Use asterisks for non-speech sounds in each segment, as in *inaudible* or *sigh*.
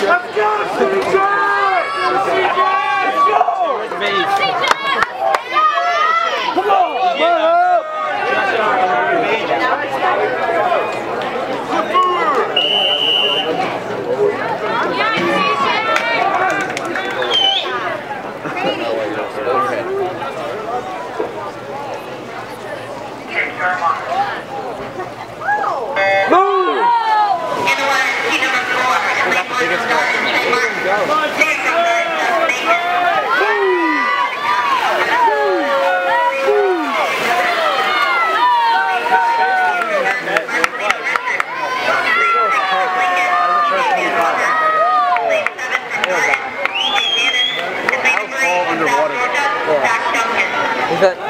Let's go, CJ! Come on! good. *laughs*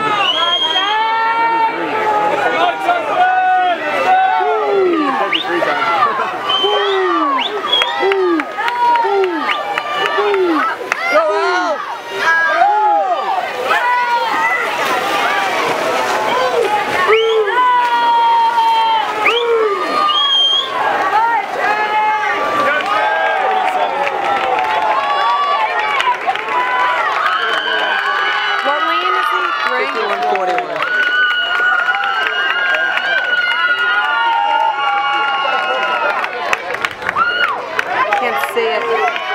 51-41. Can't see it.